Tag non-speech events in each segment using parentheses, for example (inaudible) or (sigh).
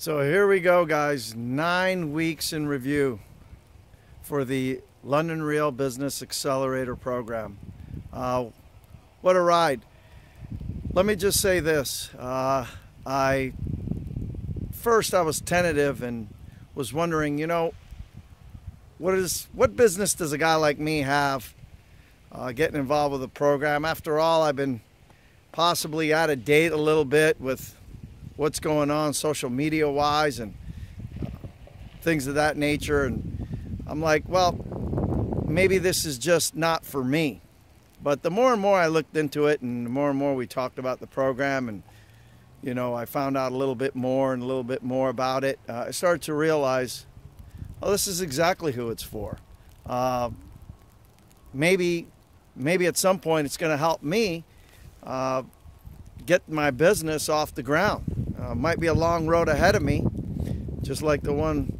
So here we go, guys. Nine weeks in review for the London Real Business Accelerator Program. Uh, what a ride. Let me just say this. Uh, I first I was tentative and was wondering, you know, what is what business does a guy like me have uh, getting involved with the program? After all, I've been possibly out of date a little bit with what's going on social media wise and uh, things of that nature. And I'm like, well, maybe this is just not for me. But the more and more I looked into it and the more and more we talked about the program and you know, I found out a little bit more and a little bit more about it. Uh, I started to realize, oh, this is exactly who it's for. Uh, maybe, maybe at some point it's going to help me uh, get my business off the ground. Uh, might be a long road ahead of me, just like the one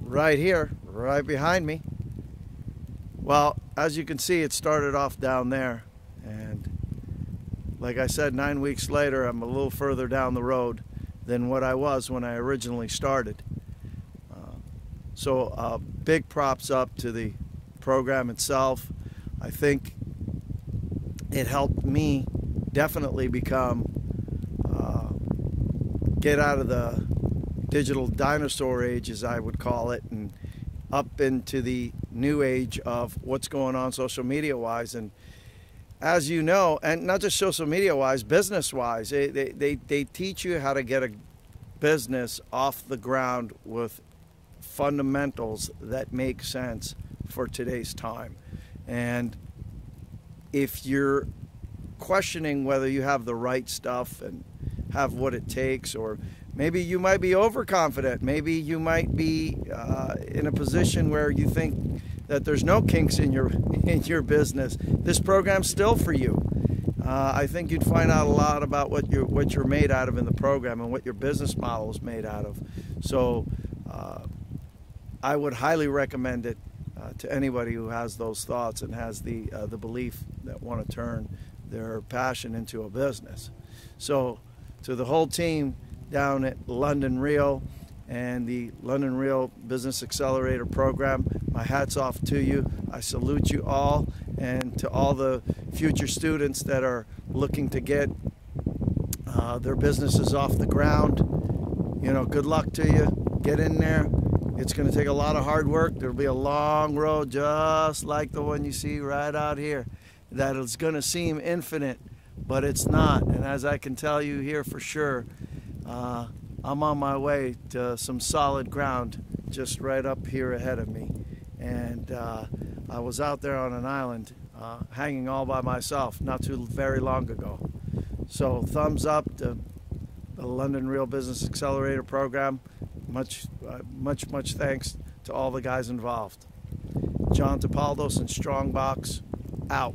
right here, right behind me. Well, as you can see, it started off down there. And like I said, nine weeks later, I'm a little further down the road than what I was when I originally started. Uh, so uh, big props up to the program itself. I think it helped me definitely become get out of the digital dinosaur age, as I would call it, and up into the new age of what's going on social media wise. And as you know, and not just social media wise, business wise, they, they, they, they teach you how to get a business off the ground with fundamentals that make sense for today's time. And if you're questioning whether you have the right stuff and have what it takes, or maybe you might be overconfident. Maybe you might be uh, in a position where you think that there's no kinks in your (laughs) in your business. This program's still for you. Uh, I think you'd find out a lot about what you what you're made out of in the program and what your business model is made out of. So, uh, I would highly recommend it uh, to anybody who has those thoughts and has the uh, the belief that want to turn their passion into a business. So to the whole team down at London Real and the London Real Business Accelerator program. My hat's off to you. I salute you all and to all the future students that are looking to get uh, their businesses off the ground. You know, good luck to you. Get in there. It's going to take a lot of hard work. There'll be a long road just like the one you see right out here that is going to seem infinite but it's not. And as I can tell you here for sure, uh, I'm on my way to some solid ground just right up here ahead of me. And uh, I was out there on an island uh, hanging all by myself not too very long ago. So thumbs up to the London Real Business Accelerator program. Much, uh, much, much thanks to all the guys involved. John Topaldos and Strongbox out.